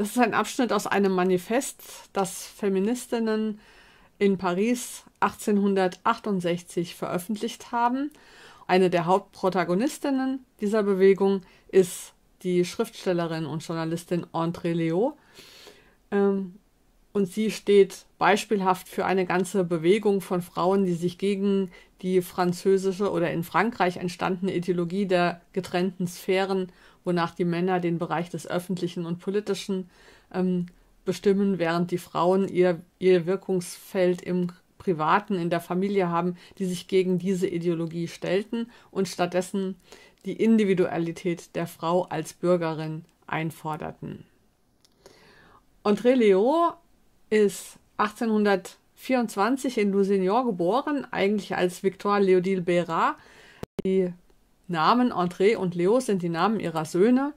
Das ist ein Abschnitt aus einem Manifest, das Feministinnen in Paris 1868 veröffentlicht haben. Eine der Hauptprotagonistinnen dieser Bewegung ist die Schriftstellerin und Journalistin André Leo. Ähm, und sie steht beispielhaft für eine ganze Bewegung von Frauen, die sich gegen die französische oder in Frankreich entstandene Ideologie der getrennten Sphären, wonach die Männer den Bereich des öffentlichen und politischen ähm, bestimmen, während die Frauen ihr, ihr Wirkungsfeld im Privaten, in der Familie haben, die sich gegen diese Ideologie stellten und stattdessen die Individualität der Frau als Bürgerin einforderten. André Leo ist 1824 in Lusignan geboren, eigentlich als Victoire Léodile Bérat. Die Namen André und Leo sind die Namen ihrer Söhne,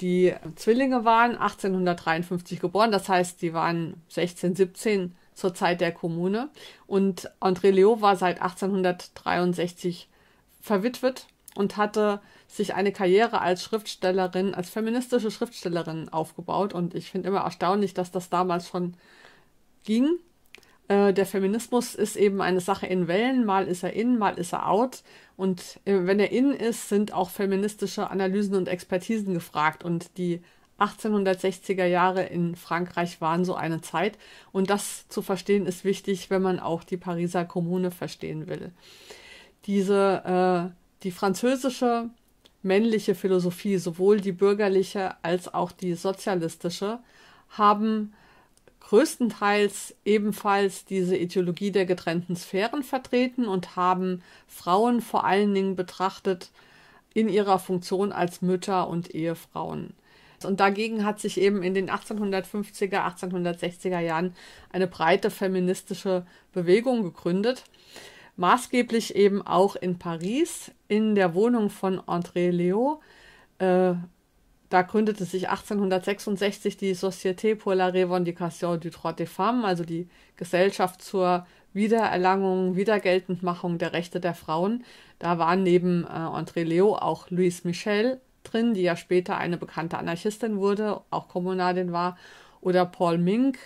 die Zwillinge waren, 1853 geboren, das heißt, die waren 16, 17 zur Zeit der Kommune. Und André Leo war seit 1863 verwitwet und hatte sich eine Karriere als Schriftstellerin, als feministische Schriftstellerin aufgebaut. Und ich finde immer erstaunlich, dass das damals schon ging. Äh, der Feminismus ist eben eine Sache in Wellen. Mal ist er in, mal ist er out. Und äh, wenn er in ist, sind auch feministische Analysen und Expertisen gefragt. Und die 1860er Jahre in Frankreich waren so eine Zeit. Und das zu verstehen ist wichtig, wenn man auch die Pariser Kommune verstehen will. Diese, äh, die französische männliche Philosophie, sowohl die bürgerliche als auch die sozialistische, haben größtenteils ebenfalls diese Ideologie der getrennten Sphären vertreten und haben Frauen vor allen Dingen betrachtet in ihrer Funktion als Mütter und Ehefrauen. Und dagegen hat sich eben in den 1850er, 1860er Jahren eine breite feministische Bewegung gegründet. Maßgeblich eben auch in Paris, in der Wohnung von André Leo. Äh, da gründete sich 1866 die Société pour la Revendication du droit des femmes, also die Gesellschaft zur Wiedererlangung, Wiedergeltendmachung der Rechte der Frauen. Da waren neben äh, André Leo auch Louise Michel drin, die ja später eine bekannte Anarchistin wurde, auch Kommunalin war, oder Paul Mink,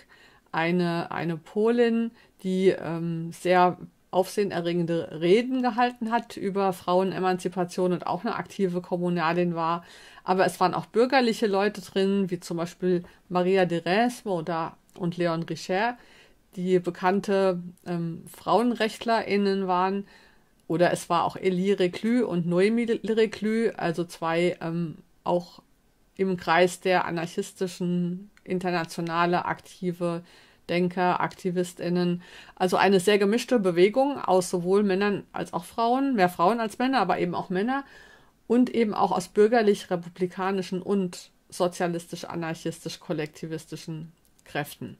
eine, eine Polin, die ähm, sehr aufsehenerregende Reden gehalten hat über Frauenemanzipation und auch eine aktive Kommunalin war. Aber es waren auch bürgerliche Leute drin, wie zum Beispiel Maria de Resme oder und Leon Richer, die bekannte ähm, FrauenrechtlerInnen waren. Oder es war auch Elie Reclus und Noémie Reclus, also zwei ähm, auch im Kreis der anarchistischen internationale aktive Denker, AktivistInnen. Also eine sehr gemischte Bewegung aus sowohl Männern als auch Frauen, mehr Frauen als Männer, aber eben auch Männer und eben auch aus bürgerlich-republikanischen und sozialistisch-anarchistisch-kollektivistischen Kräften.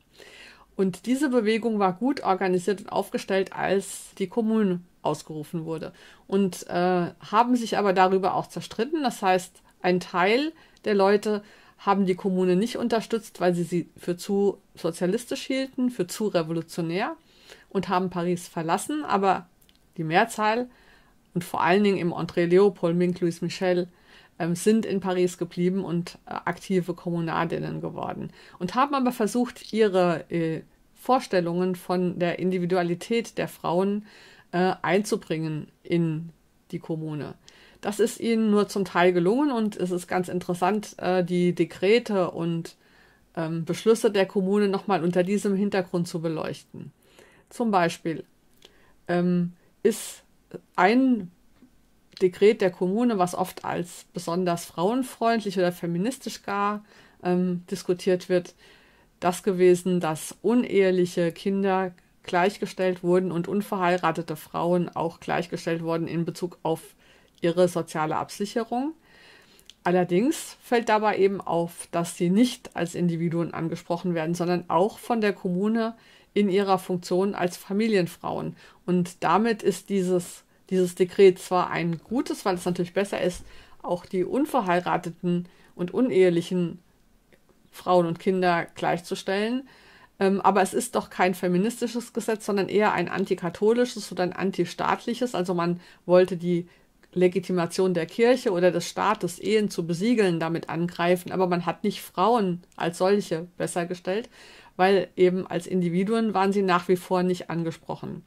Und diese Bewegung war gut organisiert und aufgestellt, als die Kommune ausgerufen wurde. Und äh, haben sich aber darüber auch zerstritten. Das heißt, ein Teil der Leute haben die Kommune nicht unterstützt, weil sie sie für zu sozialistisch hielten, für zu revolutionär und haben Paris verlassen. Aber die Mehrzahl und vor allen Dingen im André Leopold, Mink, Louis Michel ähm, sind in Paris geblieben und äh, aktive Kommunadinnen geworden und haben aber versucht, ihre äh, Vorstellungen von der Individualität der Frauen äh, einzubringen in die Kommune. Das ist ihnen nur zum Teil gelungen und es ist ganz interessant, äh, die Dekrete und ähm, Beschlüsse der Kommune nochmal unter diesem Hintergrund zu beleuchten. Zum Beispiel ähm, ist ein Dekret der Kommune, was oft als besonders frauenfreundlich oder feministisch gar ähm, diskutiert wird, das gewesen, dass uneheliche Kinder gleichgestellt wurden und unverheiratete Frauen auch gleichgestellt wurden in Bezug auf ihre soziale Absicherung. Allerdings fällt dabei eben auf, dass sie nicht als Individuen angesprochen werden, sondern auch von der Kommune in ihrer Funktion als Familienfrauen. Und damit ist dieses, dieses Dekret zwar ein gutes, weil es natürlich besser ist, auch die unverheirateten und unehelichen Frauen und Kinder gleichzustellen. Ähm, aber es ist doch kein feministisches Gesetz, sondern eher ein antikatholisches oder ein antistaatliches. Also man wollte die Legitimation der Kirche oder des Staates, Ehen zu besiegeln, damit angreifen, aber man hat nicht Frauen als solche besser gestellt, weil eben als Individuen waren sie nach wie vor nicht angesprochen.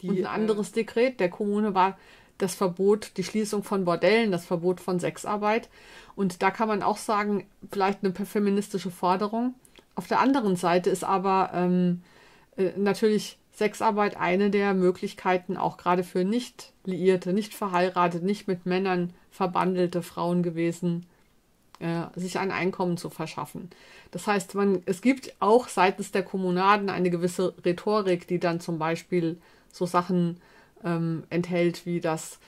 Die, Und ein anderes Dekret der Kommune war das Verbot, die Schließung von Bordellen, das Verbot von Sexarbeit. Und da kann man auch sagen, vielleicht eine feministische Forderung. Auf der anderen Seite ist aber ähm, äh, natürlich Sexarbeit eine der Möglichkeiten, auch gerade für nicht liierte, nicht verheiratet, nicht mit Männern verbandelte Frauen gewesen, äh, sich ein Einkommen zu verschaffen. Das heißt, man, es gibt auch seitens der Kommunaden eine gewisse Rhetorik, die dann zum Beispiel so Sachen ähm, enthält, wie dass äh,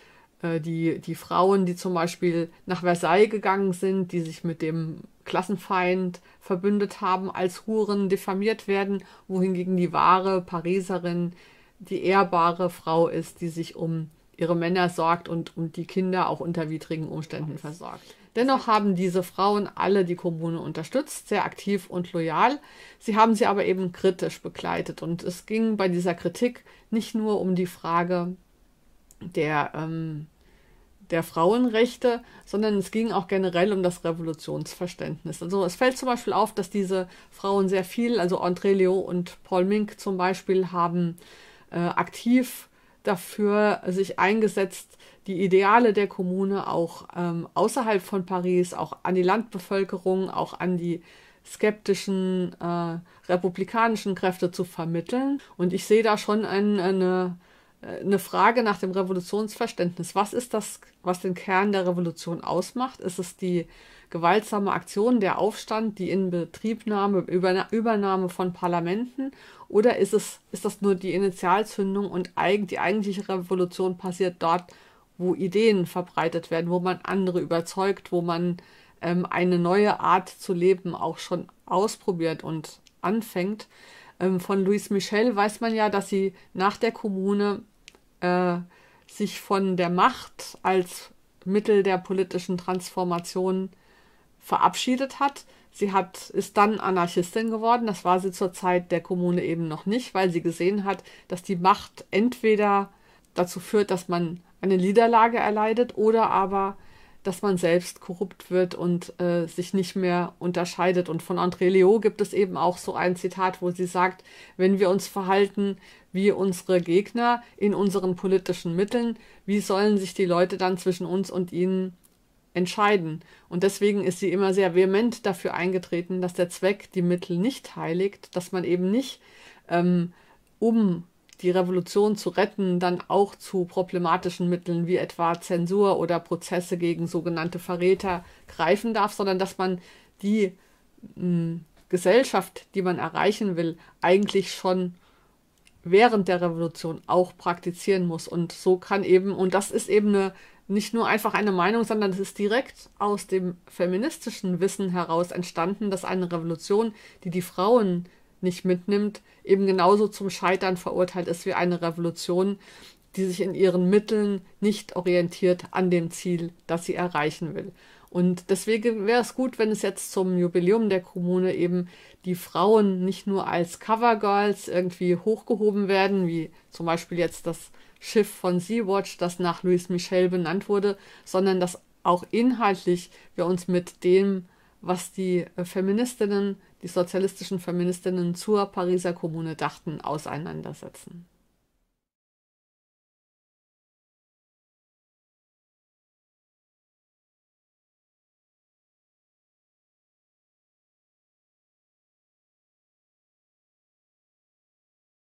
die, die Frauen, die zum Beispiel nach Versailles gegangen sind, die sich mit dem Klassenfeind verbündet haben, als Huren diffamiert werden, wohingegen die wahre Pariserin die ehrbare Frau ist, die sich um ihre Männer sorgt und, und die Kinder auch unter widrigen Umständen versorgt. Dennoch haben diese Frauen alle die Kommune unterstützt, sehr aktiv und loyal. Sie haben sie aber eben kritisch begleitet. Und es ging bei dieser Kritik nicht nur um die Frage der, ähm, der Frauenrechte, sondern es ging auch generell um das Revolutionsverständnis. Also es fällt zum Beispiel auf, dass diese Frauen sehr viel, also André Leo und Paul Mink zum Beispiel, haben äh, aktiv dafür sich eingesetzt, die Ideale der Kommune auch ähm, außerhalb von Paris, auch an die Landbevölkerung, auch an die skeptischen äh, republikanischen Kräfte zu vermitteln. Und ich sehe da schon ein, eine, eine Frage nach dem Revolutionsverständnis. Was ist das, was den Kern der Revolution ausmacht? Ist es die gewaltsame Aktion, der Aufstand, die Inbetriebnahme, Übernahme von Parlamenten? Oder ist, es, ist das nur die Initialzündung und die eigentliche Revolution passiert dort, wo Ideen verbreitet werden, wo man andere überzeugt, wo man ähm, eine neue Art zu leben auch schon ausprobiert und anfängt. Ähm, von Louise Michel weiß man ja, dass sie nach der Kommune äh, sich von der Macht als Mittel der politischen Transformation verabschiedet hat. Sie hat, ist dann Anarchistin geworden. Das war sie zur Zeit der Kommune eben noch nicht, weil sie gesehen hat, dass die Macht entweder dazu führt, dass man eine Niederlage erleidet oder aber, dass man selbst korrupt wird und äh, sich nicht mehr unterscheidet. Und von André Leo gibt es eben auch so ein Zitat, wo sie sagt, wenn wir uns verhalten wie unsere Gegner in unseren politischen Mitteln, wie sollen sich die Leute dann zwischen uns und ihnen entscheiden? Und deswegen ist sie immer sehr vehement dafür eingetreten, dass der Zweck die Mittel nicht heiligt, dass man eben nicht ähm, um die Revolution zu retten, dann auch zu problematischen Mitteln wie etwa Zensur oder Prozesse gegen sogenannte Verräter greifen darf, sondern dass man die mh, hm, Gesellschaft, die man erreichen will, eigentlich schon während der Revolution auch praktizieren muss. Und so kann eben, und das ist eben eine, nicht nur einfach eine Meinung, sondern es ist direkt aus dem feministischen Wissen heraus entstanden, dass eine Revolution, die die Frauen nicht mitnimmt, eben genauso zum Scheitern verurteilt ist wie eine Revolution, die sich in ihren Mitteln nicht orientiert an dem Ziel, das sie erreichen will. Und deswegen wäre es gut, wenn es jetzt zum Jubiläum der Kommune eben die Frauen nicht nur als Covergirls irgendwie hochgehoben werden, wie zum Beispiel jetzt das Schiff von Sea-Watch, das nach Louis Michel benannt wurde, sondern dass auch inhaltlich wir uns mit dem, was die äh, Feministinnen die sozialistischen Feministinnen zur Pariser Kommune dachten, auseinandersetzen.